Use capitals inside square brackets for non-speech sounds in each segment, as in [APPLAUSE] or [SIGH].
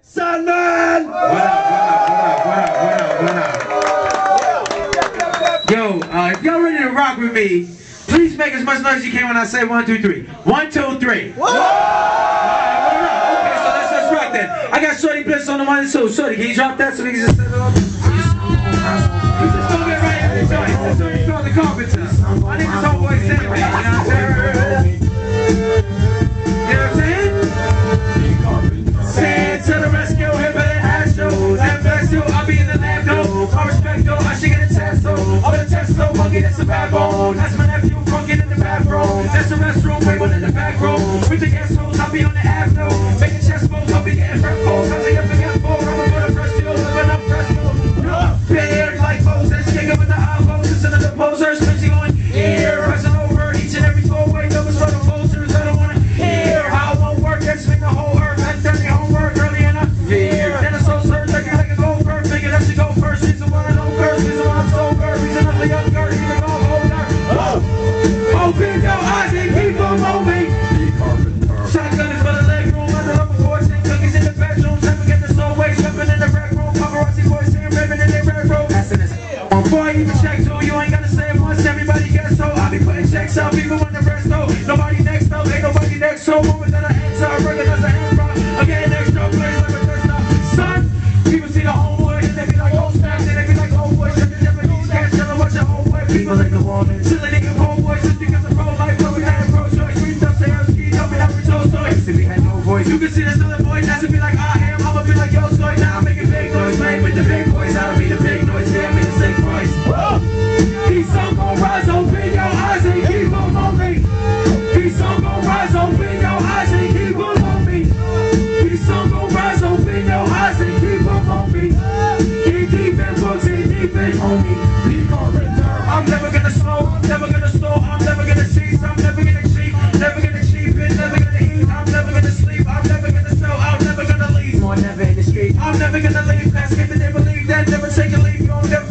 Sandman! Yo, uh, if y'all ready to rock with me, please make as much noise as you can when I say one, two, three. One, two, three. Alright, we're. Okay, so let's just rock then. I got Shorty Bliss on the one and two. Shorty, can you drop that so we can just set it up? Just gonna get right into the joint. That's what we call the carpenter. My bone. Before I even check two, you ain't gotta say it once. Everybody gets so. I be putting checks up. Even when the rest though. Nobody next though. Ain't nobody next. So moment that I enter, I recognize the hand rock. Again, extra place like a thirst. Son, people see the homeboy and they be like, oh snap. Then they be like, oh boy, shut the Japanese cats. Tell them what your homeboy. People like the woman. Silly nigga homeboy. Just because of the pro life. But we had pro choice. We stuff say I'm ski. Jumping out with your story. If we had no voice. You can see this I'm never gonna leave. That's if they believe that. Never take a leave. You don't never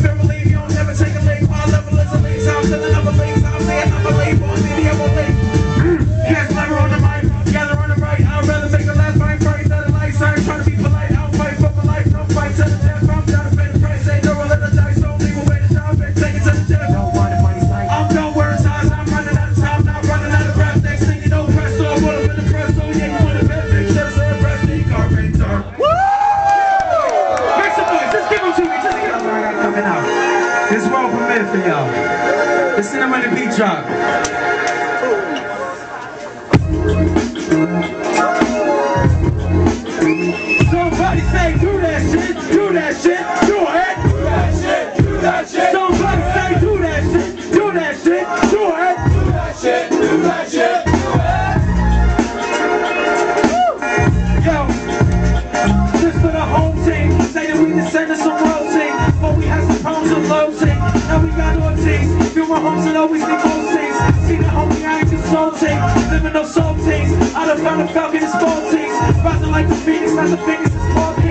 drop. Somebody say do that shit, do that shit, do it. Do that shit, do that shit. Somebody say do that shit, do that shit, do it. Do that shit, do that shit, do it. Yo, just for the home team, say that we descended some royalty, but we had some problems with low team. Now we got no teams, feel my homes and always think no teams. I done found a falcon and small teams, rising like the phoenix, not the biggest is small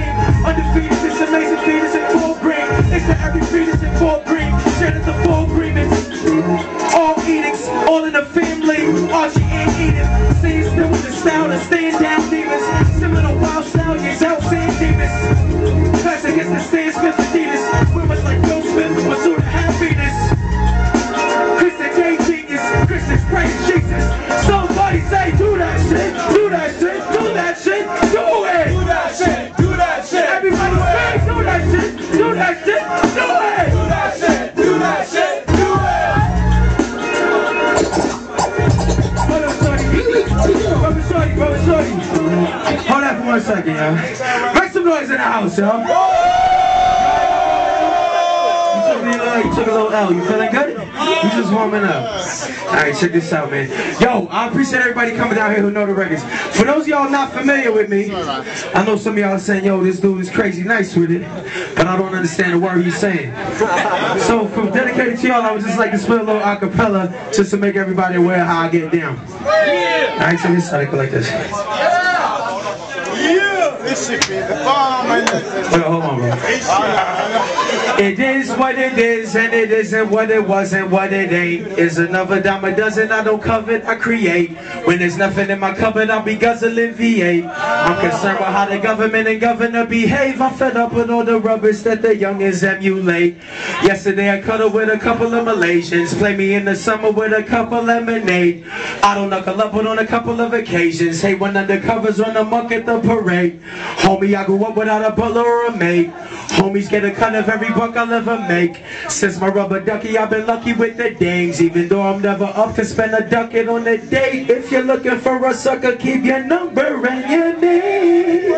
second, yo. Make some noise in the house, yo. You took, you took a little L. You feeling good? You just warming up. All right, check this out, man. Yo, I appreciate everybody coming down here who know the records. For those of y'all not familiar with me, I know some of y'all are saying, yo, this dude is crazy nice with it, but I don't understand a word he's saying. So, from dedicated to y'all, I would just like to spit a little acapella just to make everybody aware how I get down. All right, so this how they go like this. Yeah! hold on, bro. It is what it is, and it isn't what it wasn't, what it ain't. Is another dime a dozen, I don't covet, I create. When there's nothing in my cupboard, I'll be guzzling V8. I'm concerned with how the government and governor behave. I'm fed up with all the rubbish that the youngins emulate. Yesterday I cuddled with a couple of Malaysians. Play me in the summer with a couple lemonade. I don't knuckle up, but on a couple of occasions. Hey, when undercovers run amok at the parade. Homie, I grew up without a butler or a maid. Homies get a cut of every buck I'll ever make. Since my rubber ducky, I've been lucky with the dames. Even though I'm never up to spend a ducat on a date. If you're looking for a sucker, keep your number and your name.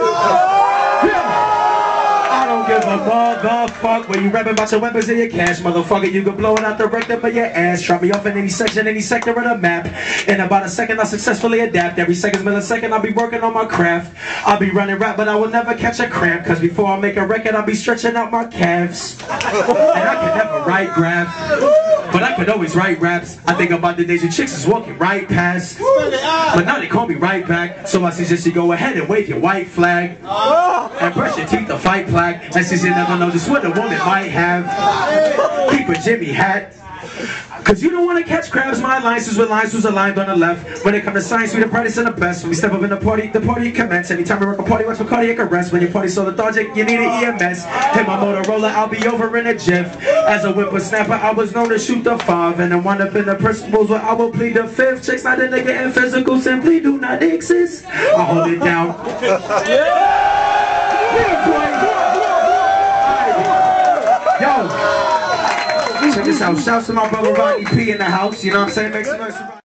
I don't give a motherfuck when you rapping about your weapons and your cash, motherfucker. You can blow it out the rectum of your ass. Drop me off in any section, any sector of the map. In about a second, I'll successfully adapt. Every second's millisecond, I'll be working on my craft. I'll be running rap, but I will never catch a cramp. Cause before I make a record, I'll be stretching out my calves. And I can never write rap, but I could always write raps. I think about the days when chicks is walking right past. But now they call me right back. So I suggest you go ahead and wave your white flag. And brush your teeth to fight plaque. And since you never know just what a woman might have, keep a Jimmy hat. Cause you don't want to catch crabs, my lines is with lines who's aligned on the left. When it comes to science, we the brightest and the best. When we step up in the party, the party commence. Anytime we work a party, watch for cardiac arrest. When your party so lethargic, you need an EMS. Hit my Motorola, I'll be over in a jiff. As a whippersnapper, I was known to shoot the five. And then wind up in the principal's where I will plead the fifth. Chicks not into getting physical, simply do not exist. I hold it down. [LAUGHS] Yo, check this out. Shouts to my brother Rodney P in the house. You know what I'm saying? Make some noise.